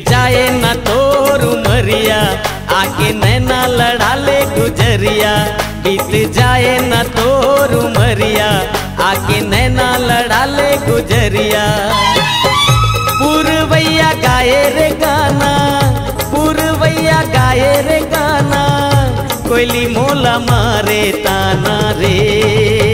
जाए ना तोर उमरिया, आके नैना लड़ा ले गुजरिया। बीत जाए ना तोर उमरिया, आके नैना लड़ा ले गुजरिया। पूर्वैया गाए रे गाना, पूर्वैया गाए रे गाना, कोयली मोला मारे ताना रे।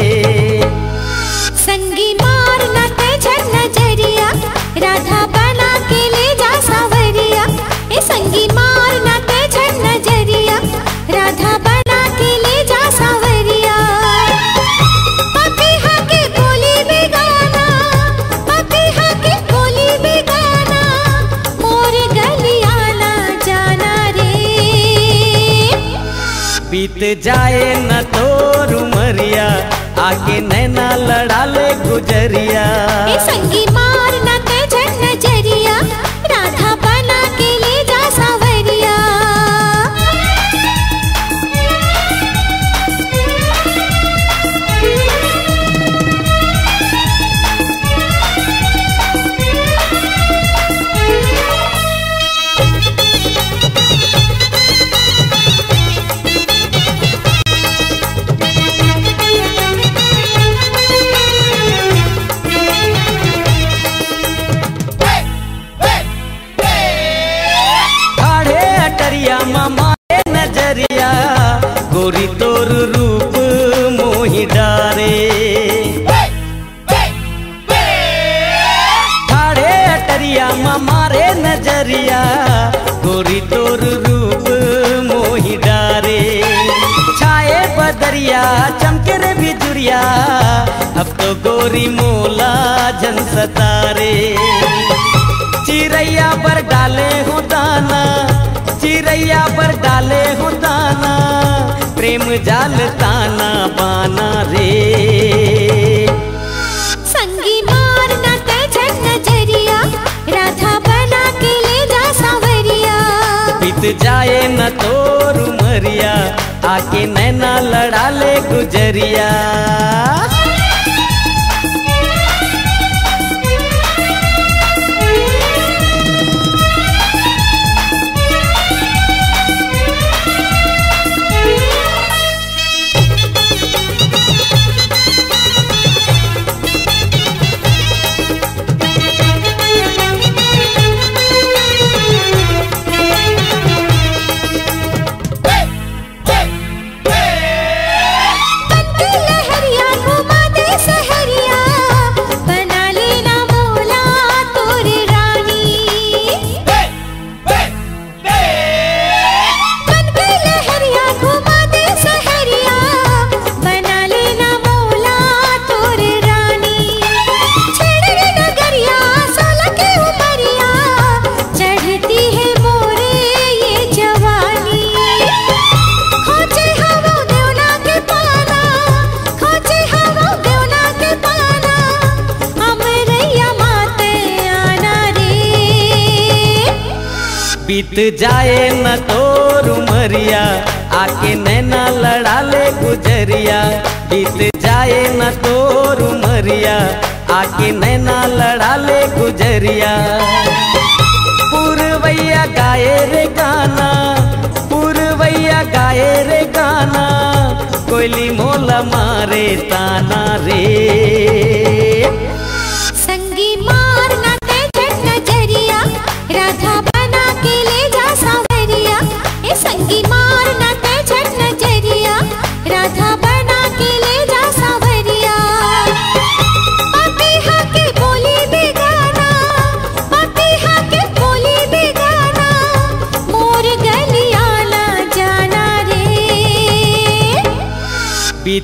बीत जाए न तो रुमरिया आके नैना लड़ा ले गुजरिया। संगी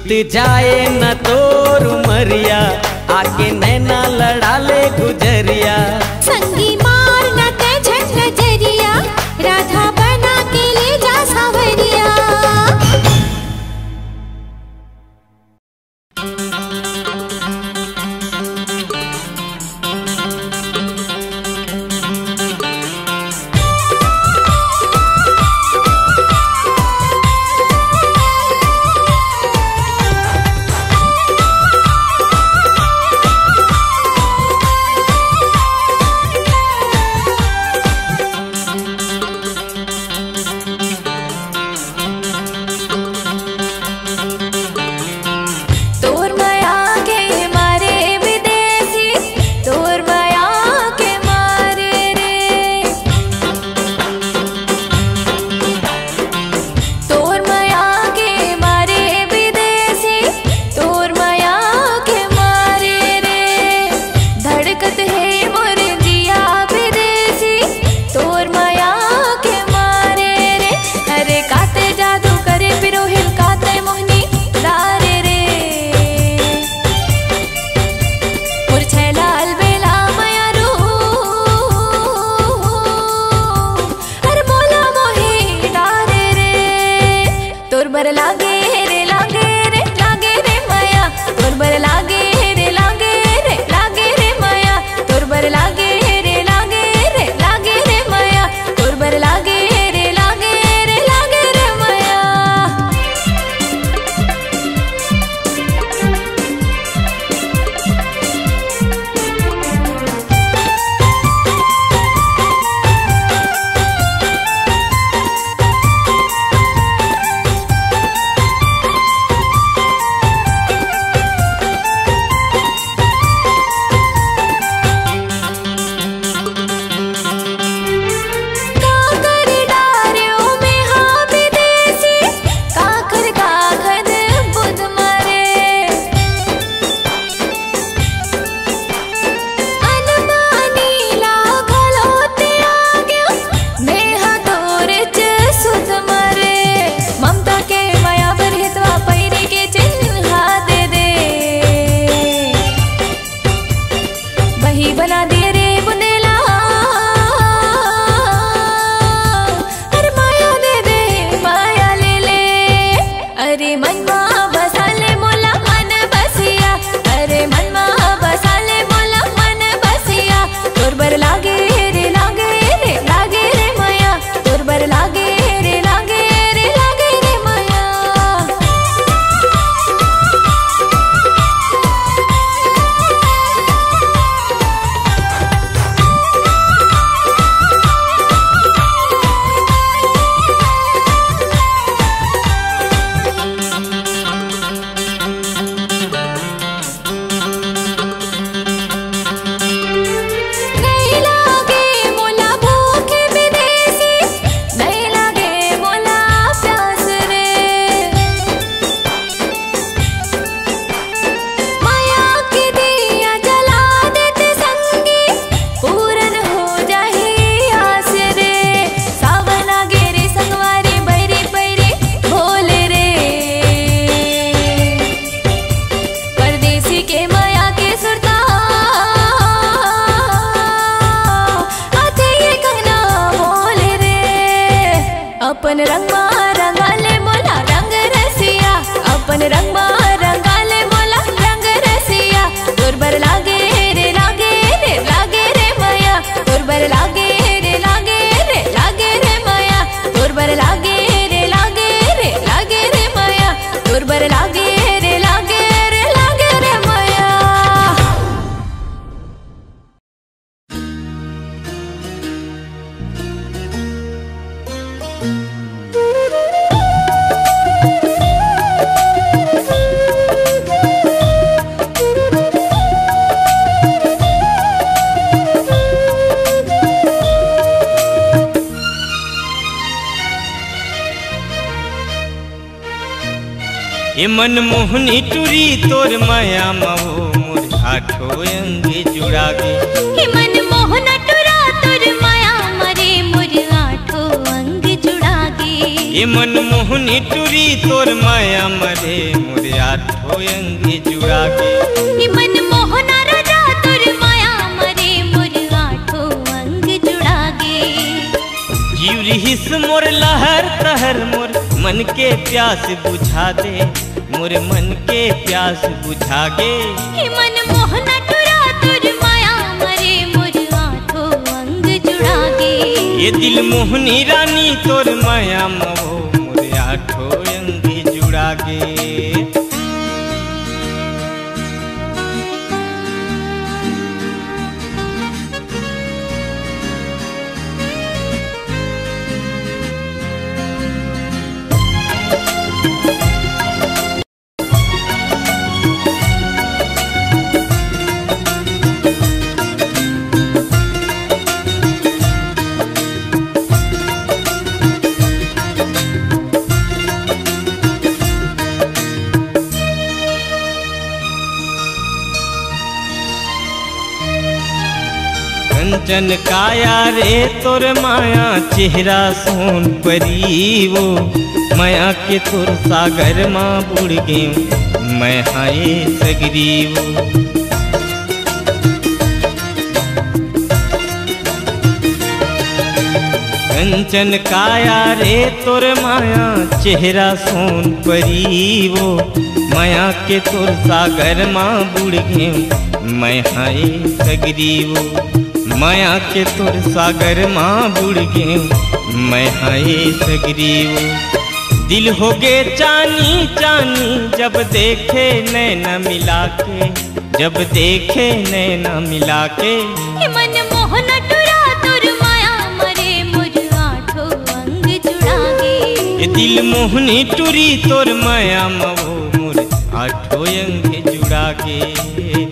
बीत जाए न तोर मरिया आके नैना लड़ा ले गुजरिया। संगी मार न राधा ये मन मोहनी टूरी तोर माया महो मोर आठो अंग हे मन मोहन टुरा तुर माया मरे मुर आठो अंग जुड़ा ये मन मोहनी टूरी तोर माया मरे मोर आठो अंग जुड़ा गे हे मन मोहन राजा तुर माया मरे मुर आठो अंग जुड़ा गे जीव रहिस मोर लहर तहर मोर मन के प्यास बुझा दे मोर मन के प्यास बुझा गे हे मन मोहना टुरा तुर माया मरे मोर आठो अंग जुड़ा गे ये दिल मोहनी रानी तोर माया मो मोर आठो अंग जुड़ा गे कंचन काया रे तोर माया चेहरा सोन परी वो माया के तोर सागर माँ बुड़ गे मैं हाय सगरी वो कंचन काया रे तोर माया चेहरा सोन परी वो माया के तोर सागर माँ बुड़ गे मैं हाय सगरी वो माया के तोर सागर माँ बुड़ गे मैं हाय सगरी दिल हो गे चानी चानी जब देखे नैना मिला के जब देखे नैना मिला के मन मोहन टुरा तुर माया मरे आठो अंग जुड़ा गे दिल मोहनी टूरी तोर माया मवो मोर आठो अंग जुड़ा गे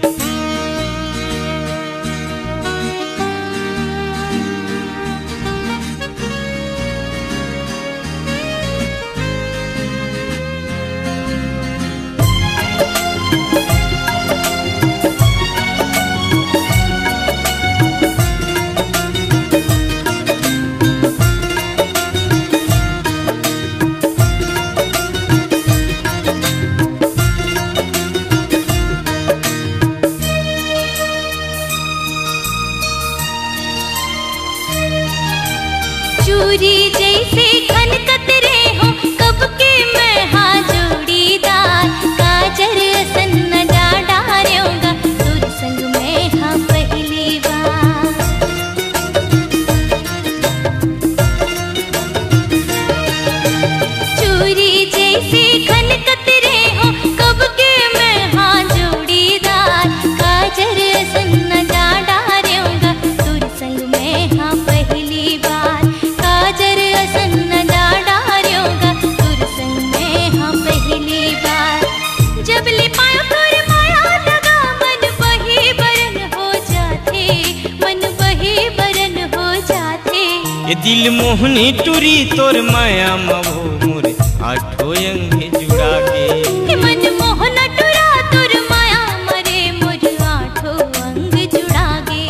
तोर माया मवो मोर आठो अंग जुड़ा हे मन मोहन टुरा तुर माया मरे मुर आठो अंग जुड़ा गे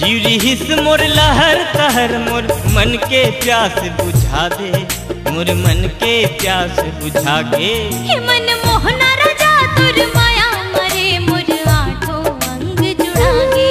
जीव रहिस मोर लहर तहर मोर मन के प्यास बुझा दे मोर मन के प्यास बुझा गे मन मोहन राजा तुर माया मरे मुर आठो अंग जुड़ा गे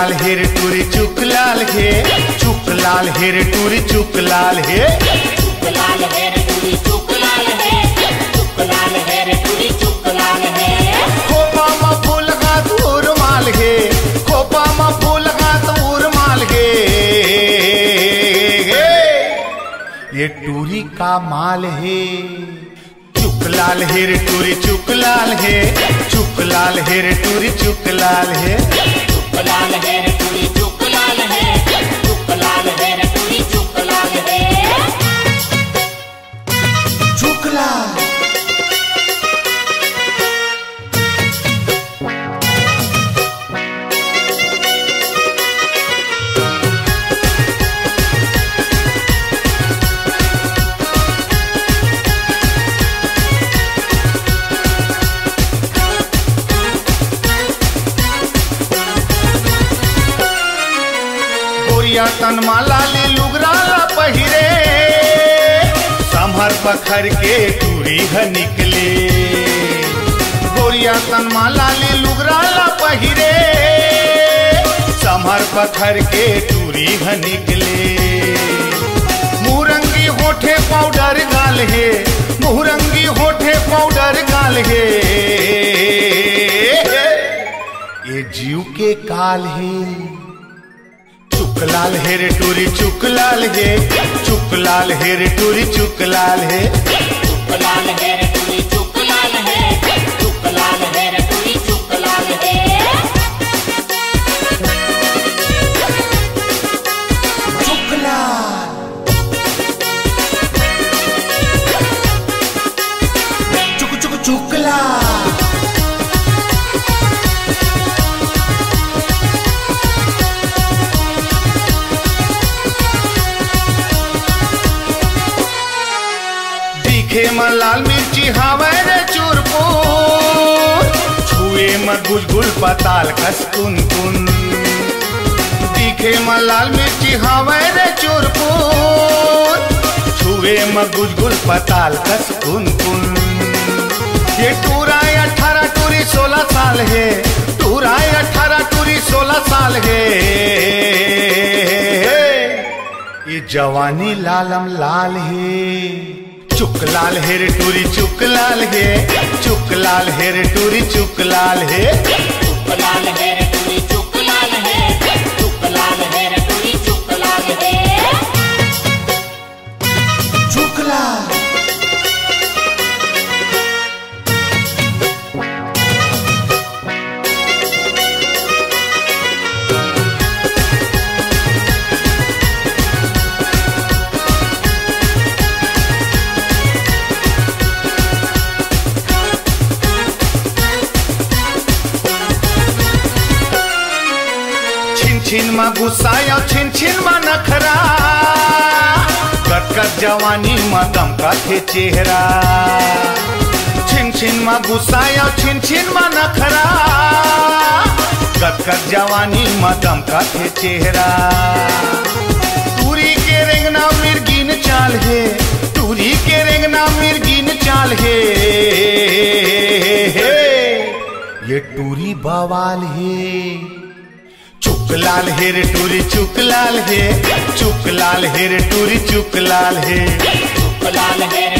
चुकलाल हेर टूरी चुकलाल हे चुकलाल हेर टूरी चुकलाल हे चुकलाल लाल रे टूरी चुकलाल है चुकलाल है रे टूरी चुकलाल है खोपा मा फूल हाथ उरमाल हे खोपा मा फूल हाथ उरमाल हे हे। ये टूरी का माल है चुकलाल हेर टूरी चुकलाल है चुकलाल हेर टूरी चुकलाल है चुकलाल है रे टूरी चुकलाल है। चुकलाल है रे टूरी चुकलाल है। चुकला गोरिया तनमाला ले लुगराला पहिरे। संभर पखर के टूरी ह निकले। गोरिया तनमाला ले लुगराला पहिरे। संभर पखर के टूरी ह निकले। मुरंगी होठे पाउडर गाल हे, मुरंगी होठे पाउडर गाल हे। ये जीव के काल है। टूरी चुकलाल हे रे टूरी चुकलाल हे। चुकलाल हे रे टूरी चुकलाल गुलगुल पताल कस कुन। कुन दिखे में लाल मिर्ची हवे रे चूरपुर। छुए में गुलगुल पताल कस कुन। कुन ये टूरा अठारह टूरी सोलह साल है। टूरा अठारह टूरी सोलह साल है। ये जवानी लालम लाल है। चुकलाल हेर टूरी, चुक लाल हे। चुक लाल हेर टूरी, चुक लाल हे। चुक लाल चुकलाल गुस्साया छिन छिन में नखरा। कट कट जवानी में दमका थे चेहरा। छिन छिन में गुस्साया छिन छिन में नखरा। कट कट जवानी में दमका थे चेहरा। टूरी के रेंगना मिर्गिन चाल है। टूरी के रेंगना मिर्गिन चाल है। ये टूरी बवाल है। चुकलाल हेर टूरी चुक लाल हे। चुक चुकलाल हेर टूरी चुक लाल हे। चुकलाल लाल रे चुकलाल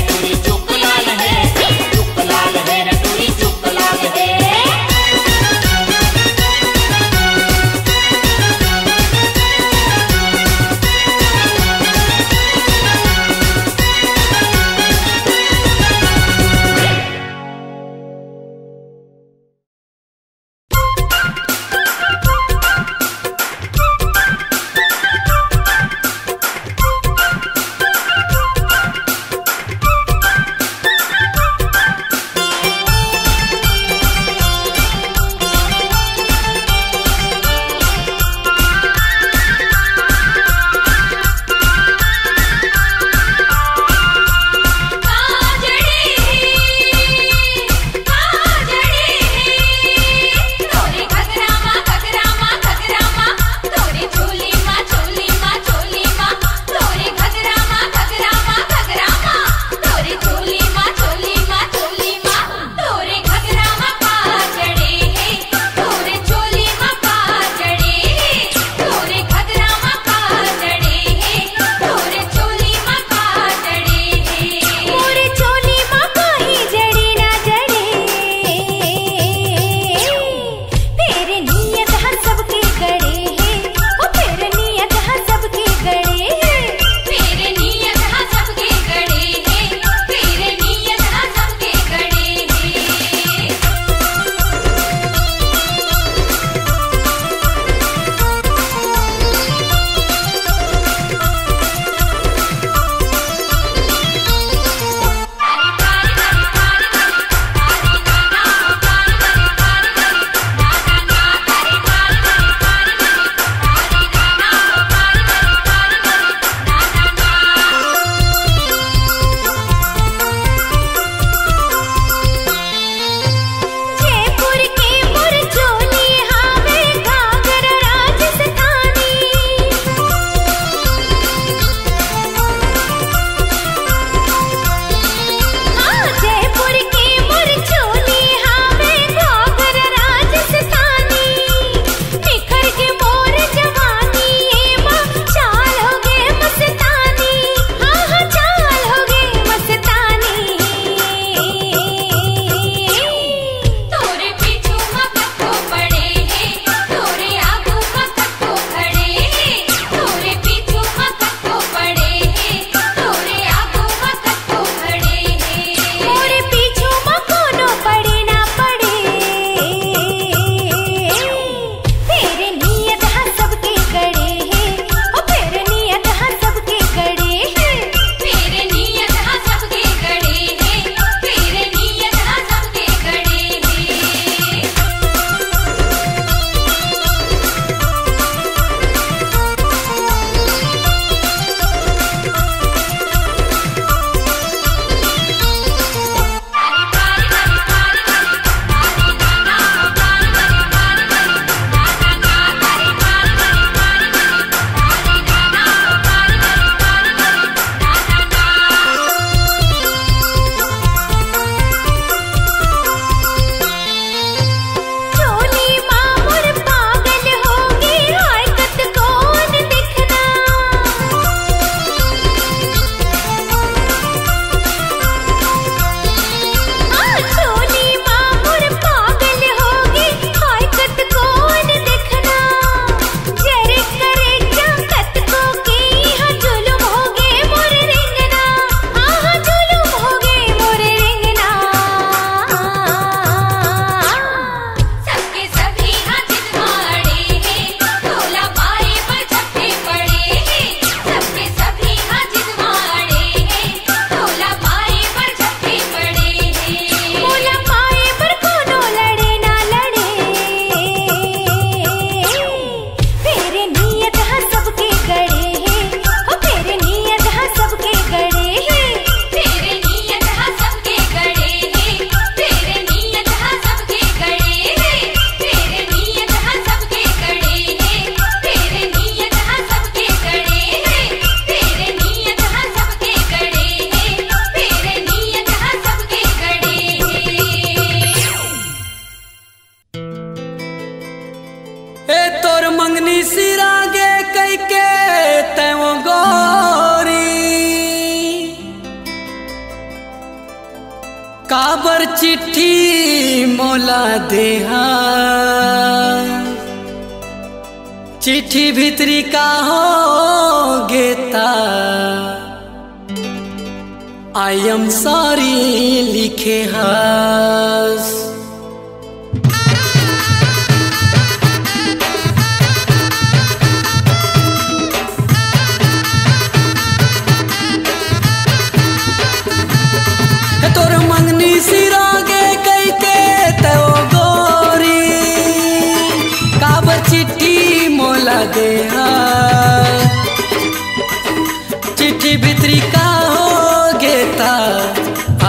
चिट्ठी भितरी का हो गेता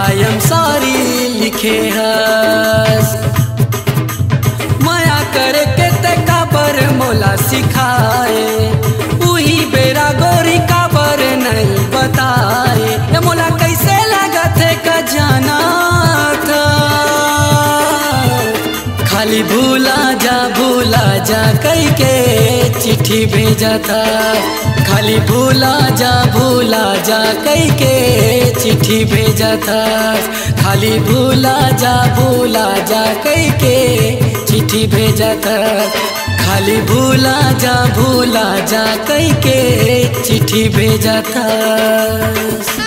आई एम सॉरी लिखे हस। माया करे के ते काबर मोला सिखाए, उही बेरा गोरी काबर नहीं बताए। ये मोला कैसे लागत है का जाना था? खाली भूला भूला जा कई के चिट्ठी भेजा था। खाली भूला जा भूला जा कई के चिट्ठी भेजा था। खाली भूला जा भूला जा कई के चिट्ठी भेजा था। खाली भूला जा भूला जा कई के चिट्ठी भेजा था।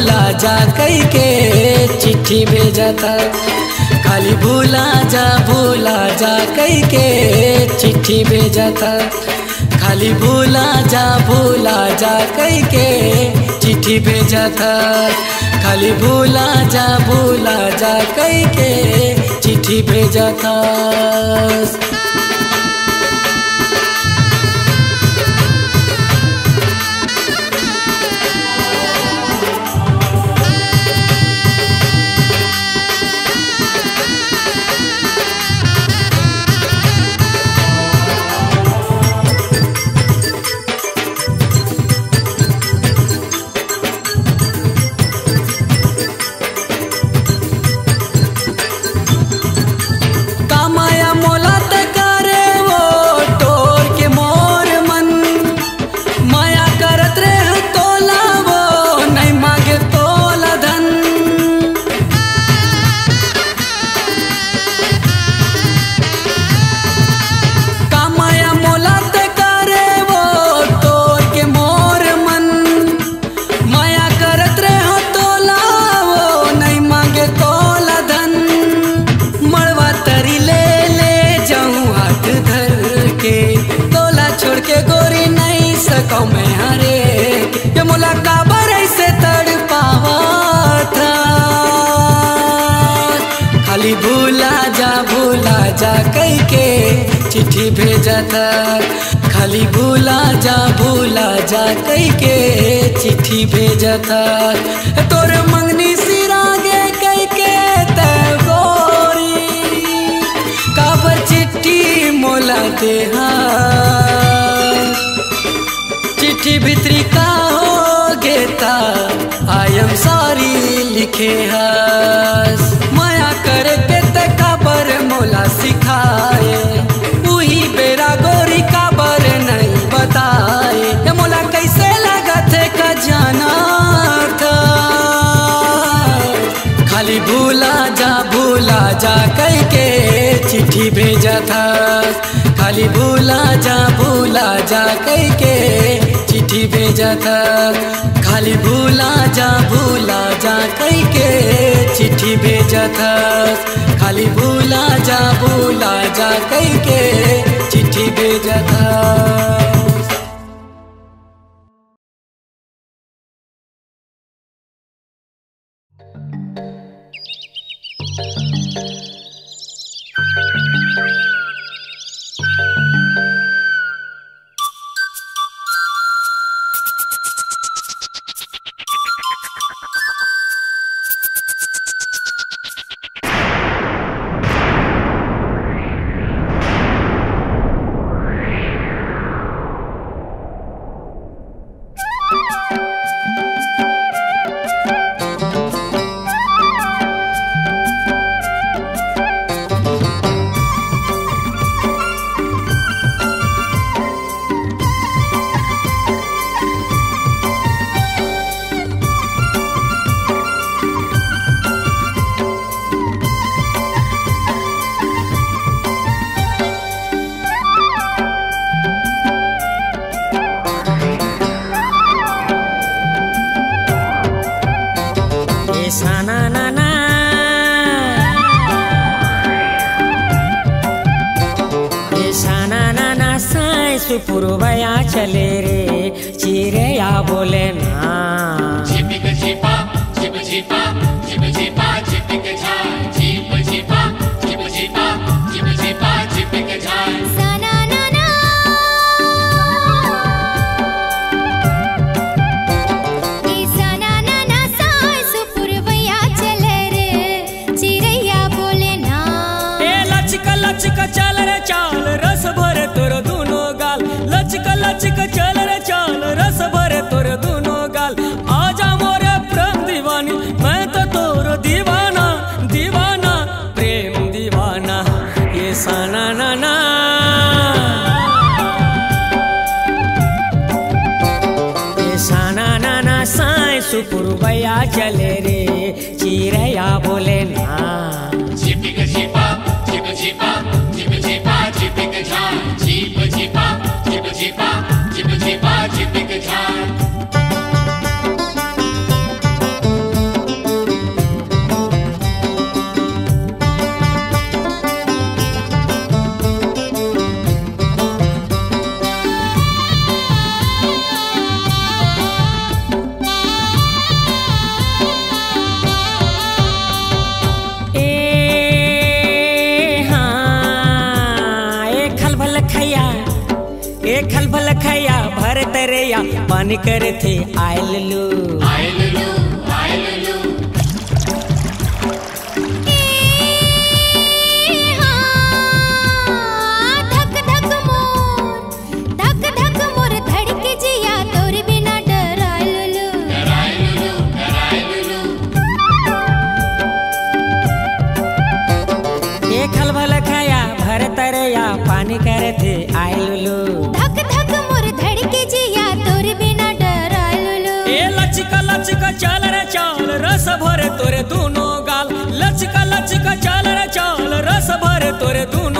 भूला जा कई के, चिट्ठी भेजा था। खाली भूला जा भूला जा कई के, चिट्ठी भेजा था। खाली भूला जा भूला जा कई के, चिट्ठी भेजा था। खाली भूला जा भूला जा कई के, चिट्ठी भेजा था। था खाली भूला जा भूला जा, कई के चिट्ठी भेजा था। तोर मंगनी सिरागे, कई के गोरी। काबर चिट्ठी मोला देहा चिट्ठी भितरी का हो गेता आई एम सॉरी लिखे हस माया करे के ते काबर मोला सिखाए भूला जा भूला जा कह के चिट्ठी भेजा था। खाली भूला जा भूला जा कह के चिट्ठी भेजा था। खाली भूला जा भूला जा कह के चिट्ठी भेजा था। खाली भूला जा भूला जा कह के चिट्ठी भेजा था। साना चले रे, चिरैया बोले ना। झिपिक झिपा झिप झिपा झिप झिपा झिपिक झाय झिप झिपा झिप झिपा झिप झिपा झिपिक झाय करे थे आयलू लचका चाल रे चाल, रस भरे तोरे दोनों गाल। लचका लचका चाल रे चाल, रस भरे तोरे दोनों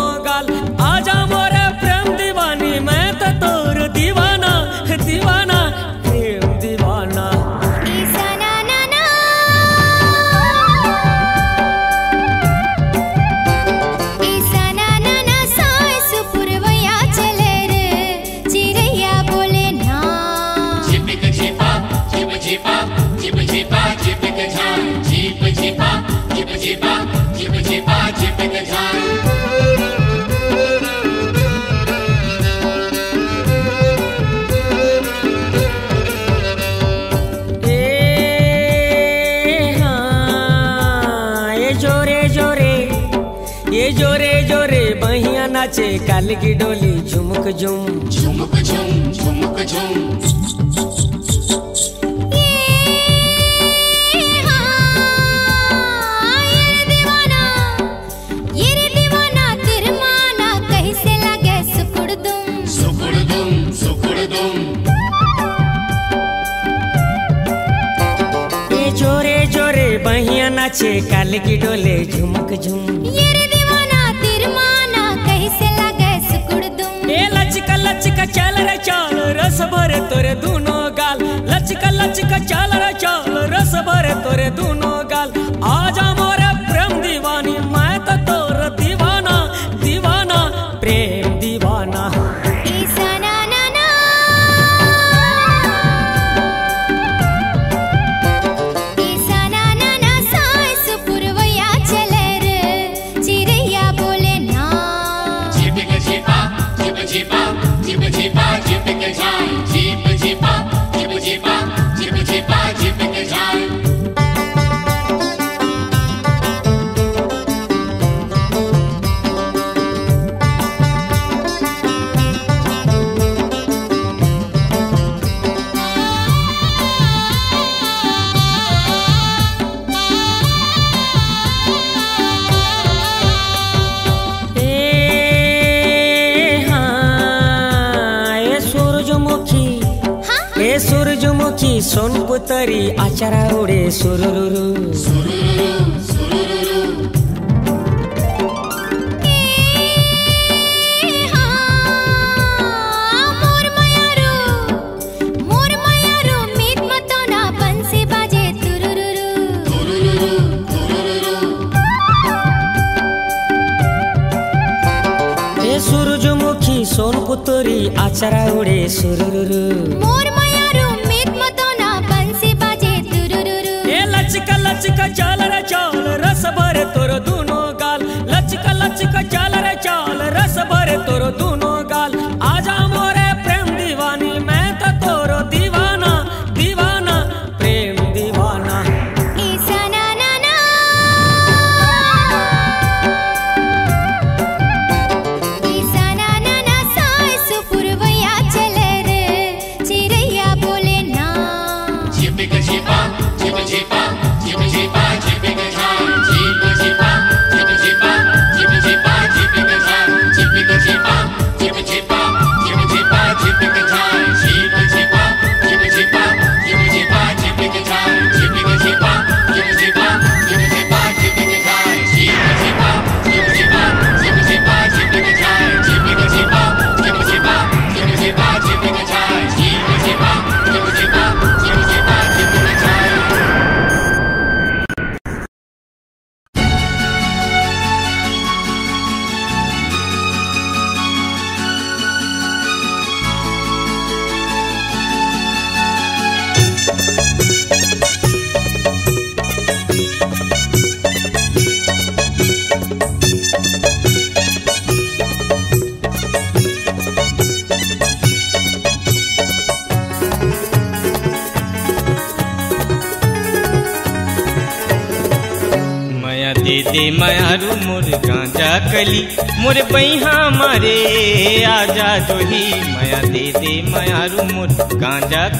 नाचे काल की डोली झुमक झुम। झुमुक झुम झुमुक झुम। हाँ जोरे जोरे बहिया नाचे काल की डोले झुमक झुम। ये दीवाना चाल रस भरे तोरे दूनो गाल। लचका लचका चल रे चल, रस भरे तोरे दूनो गाल। आजा मोरे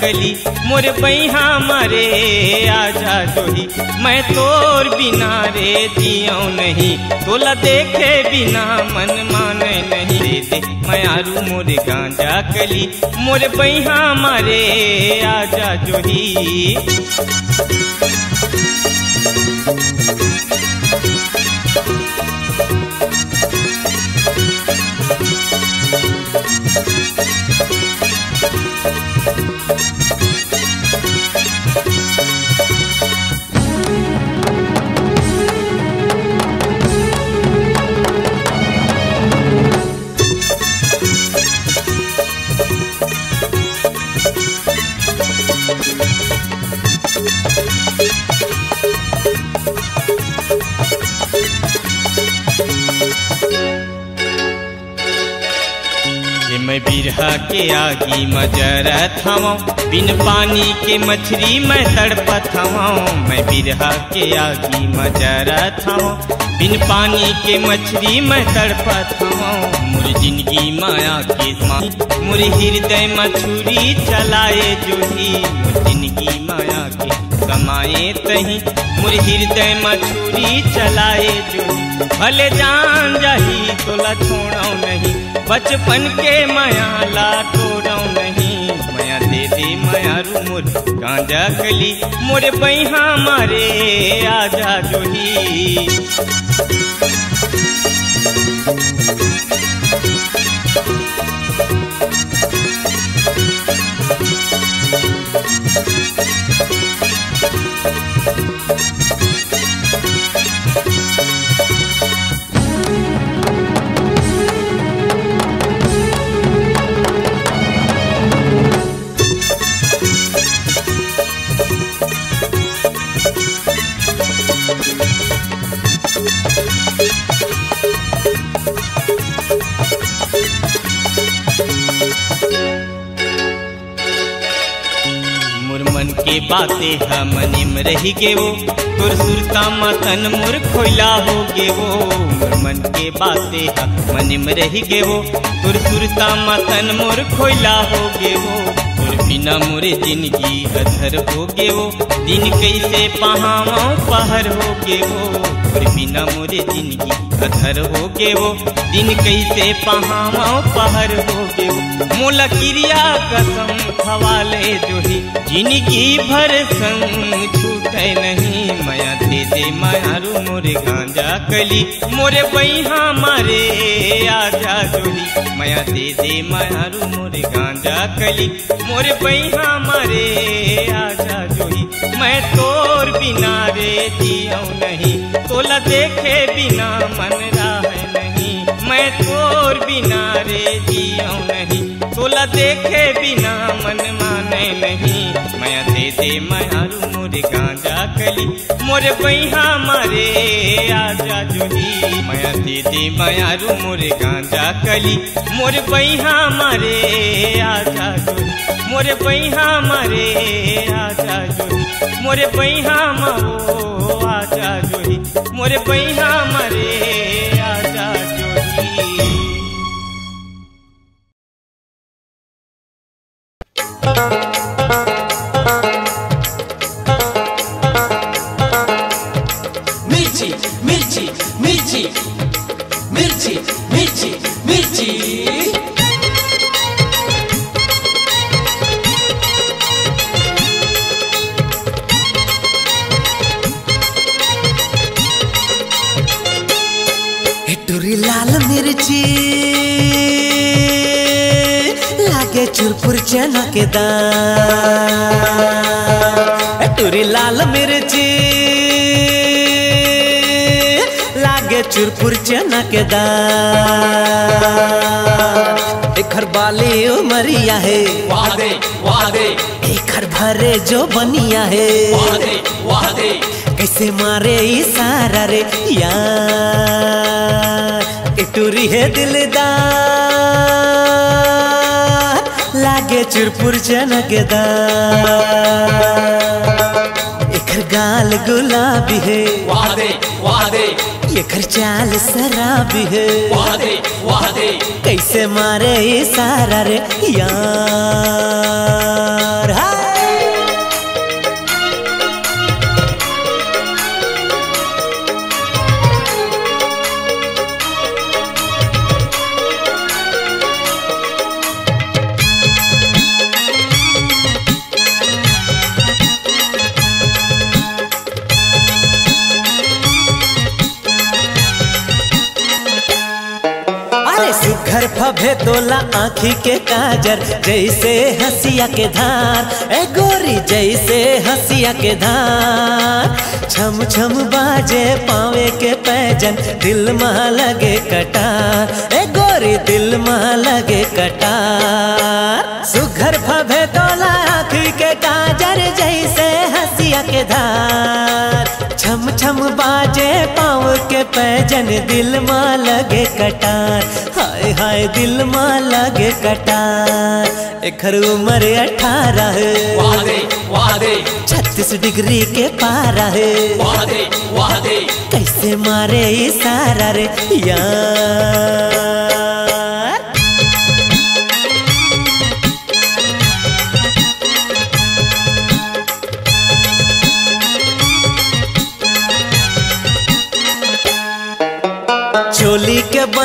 गांजा कली मोर बैहा मारे, आजा जोही। मैं तोर बिना रे दियो नहीं। तोला देखे बिना मन माने नहीं। दे मैं आरू मोर गांजा कली मोर बैहा मारे, आजा जोही। आगी मजरत हवा बिन पानी के मछली मैं तड़पत हवा मैं बिरहा के आगी मजर हवा बिन पानी के मछली मैं तड़पत हवा मुर ज़िंदगी माया के माँ मुर हृदय मछुरी चलाए जोही मुर ज़िंदगी माया के कमाए तही। मुर हृदय मछुरी चलाए जो। भले जान जाही तोला छोड़ो नहीं। बचपन के माया ला तोड़ो नहीं। माया दे दे माया रू मोर गांजा कली मोर बैहा मारे आजा जोही। बाते हम निम रही गे वो तुर सुरता मतन मुर खोला हो गे वो मन के बाते हम निम रही गे वो तुर सुरता मतन मुर खोला हो गे वो तुर बिना मोरे ज़िंदगी अधर हो गे वो दिन कैसे पहावा पहर हो गे वो तुर बिना मोरे ज़िंदगी अधर हो गे वो। दिन कैसे पहावा पहर हो गे वो। मोला क्रिया कसम खवाले जोही। ज़िंदगी भर संग छूटे नहीं। माया दे दे मायारू मोरे गांजा कली। मोरे बैहा मारे आजा जोही। माया दे दे मायारू मोरे गांजा कली। मोरे बैहा मारे आजा मैं तोर बिना रे जियो नहीं, तोला देखे बिना मन राह नहीं। मैं तोर बिना रे जियो नहीं, तोला देखे बिना मन माने नहीं। मैं दे दे मायारू मोरे गांजा कली। मोरे बैहा मारे आजा जोही माया दे दे मायारू मोरे गांजा कली। मोरे बैहा मारे आजा जोही मोरे बैहा मारे आजा जोही मोरे बैहा माओ आजा जोही मोरे बैहा मारे चनकदार टुरी लाल मिर्ची। लागे चुरपुर चनकदार एखर बाली उमरिया है। वादे वादे। एखर भरे जो बनिया है। वादे वादे। कैसे मारे इशारा रे। यार टूरी है दिलदार। चुरपुर जनकदार एकर गाल गुलाबी है। वादे वादे एकर चाल शराबी है। वादे वादे कैसे मारे सारा रे यार? फभे तोला आँखी के काजर, जैसे हसिया के धार। ए गोरी, जैसे हसिया के धार। छम छम बाजे पावे के पैजन, दिल में लगे कटार। ए गोरी, दिल में लगे कटार। सुघर फभे तोला आँखी के काजर, जैसे हसिया के धार। छम छम बाजे के पैजन दिल माँ लगे कटार। हाय हाय दिल माँ लगे कटार। एकर उम्र अठारह। छत्तीस डिग्री के पार है। कैसे मारे इशारा रे यार?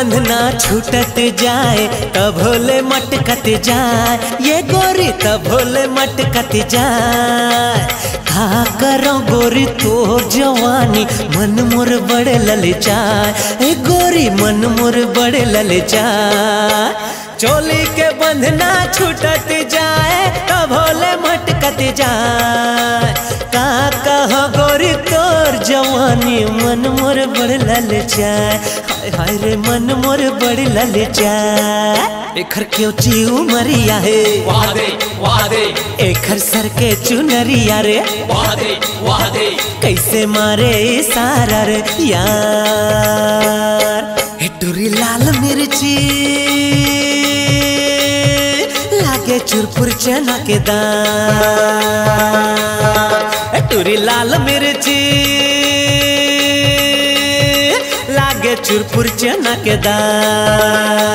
चोली ना छूटत जाए तभोले भोले मटकत जाए। ये गोरी तब भोले मटकत जाए। का करो गोरी तो जवानी, मन मोर बड़े ललचाए। ए गोरी, मन मोर बड़े ललचाए। चोली के बंधना छूटत जाए तब भोले मटकत जाए। का कहो गोरी तोर जवानी मन मोर बड़ ललचाए हाय हाय रे मन मोर बड़ ललचाए एखर क्यों ची उमरिया है? वादे वादे। एखर सर के चुनरिया रे। वादे वादे। कैसे मारे सारा रे यार? टुरी लाल मिर्ची। लागे चुरपुर चना के दाल टूरी लाल मिर्ची। लागे चुरपुर चना के दाल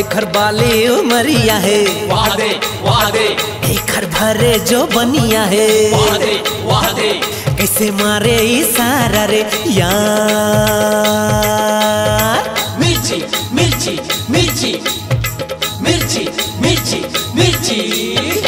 एखर बाली उमरिया है। वाह दे वाह दे एखर भरे जो बनिया है। वाह दे वाह दे कैसे मारे इशारा रे यार। मिर्ची मिर्ची मिर्ची। मिर्ची मिर्ची मिर्ची।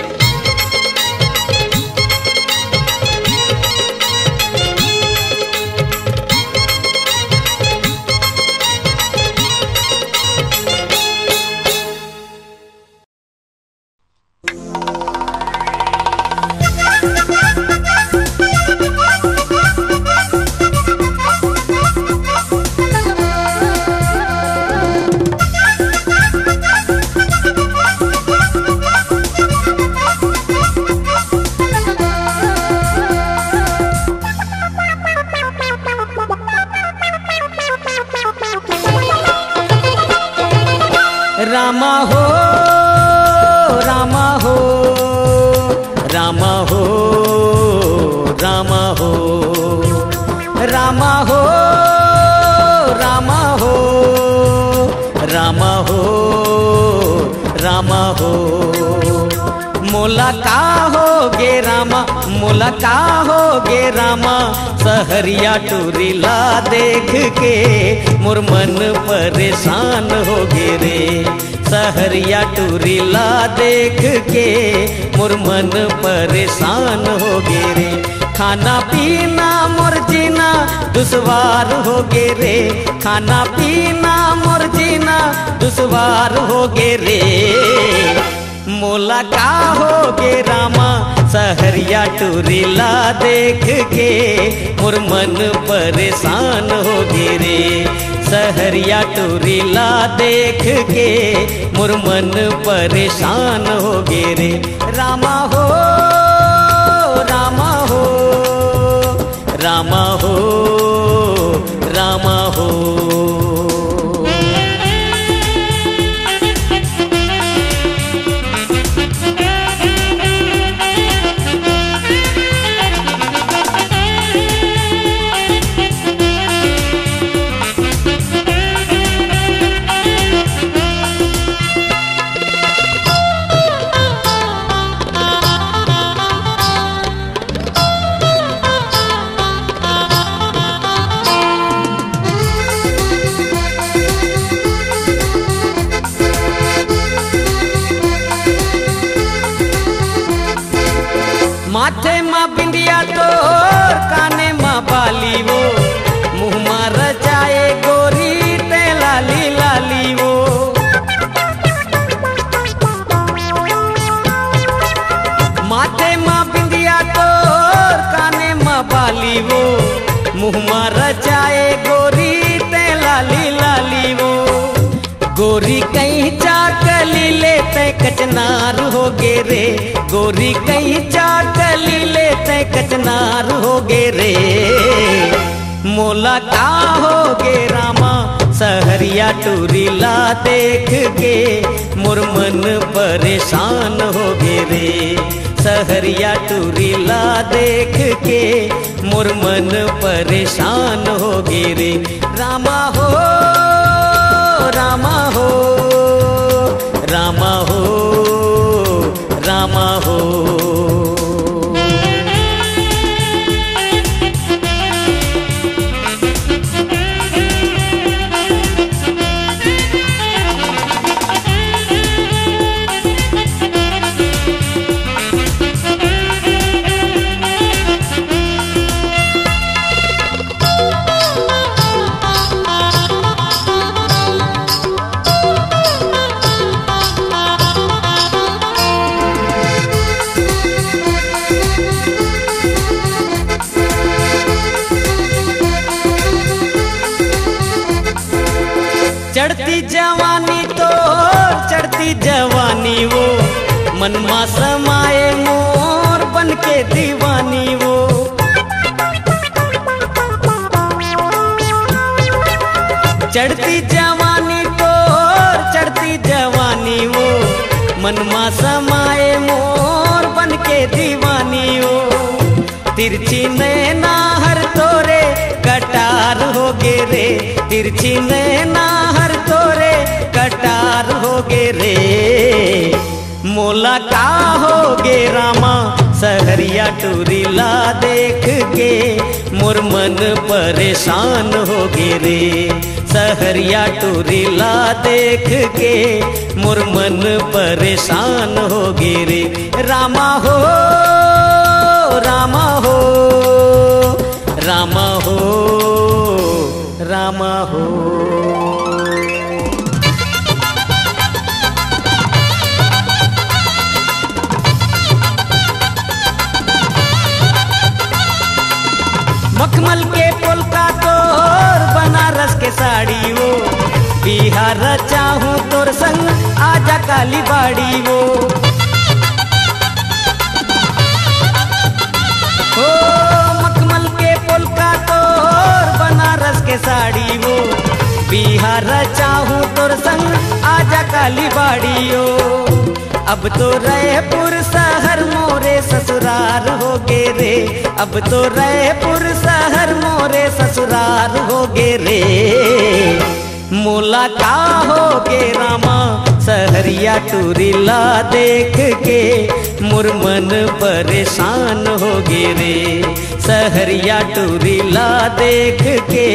मोला का हो गे रामा, सहरिया टूरीला देख के। मोर मन परेशान हो गे रे, सहरिया टूरीला देख के। मोर मन परेशान हो गे रे, खाना पीना मोर जीना दुश्वार हो गे रे। खाना पीना मोर जीना दुश्वार हो गे रे। मोला का हो गे रामा, सहरिया टूरीला देख के। मोर मन परेशान हो गे रे, सहरिया टूरीला देख के। मोर मन परेशान हो गे रे। रामा हो रामा हो रामा हो रामा हो। टूरीला देख के मोर मन परेशान हो गे रे रामा हो रामा हो रामा हो रामा हो। मोर मन परेशान हो गे रे सहरिया टूरीला देख के मोर मन परेशान हो गे रे रामा हो रामा हो रामा हो रामा हो। मखमल के पोलका तोर बनारस के साड़ी वो। बिहार चाहूँ तोर संग, आजा काली बाड़ी वो। मखमल के पोलका तोर बनारस के साड़ी वो। बिहार चाहूँ तोर संग, आजा काली बाड़ी ओ अब तो रायपुर शहर मोरे ससुरार हो गे रे। अब तो रायपुर शहर मोरे ससुरार हो गे रे। मोला का हो गे रामा सहरिया टूरीला देख के। मोर मन परेशान हो गे रे। सहरिया टूरीला देख के।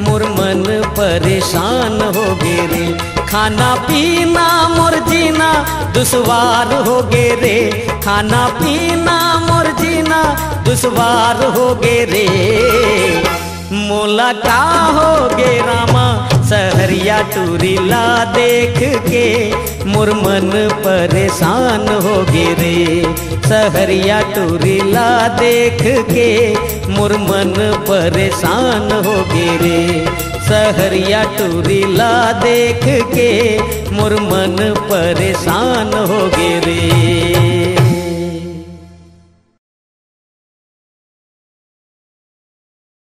मोर मन परेशान हो गे रे। खाना पीना मोर जीना दुश्वार हो गे रे। खाना पीना मोर जीना दुश्वार हो गे रे। मोला का हो गे रामा, सहरिया टूरीला देख के। मोर मन परेशान हो गे रे। सहरिया टूरीला देख के। मोर मन परेशान हो गे रे। सहरिया टूरीला देख के मुरमन परेशान हो गए रे।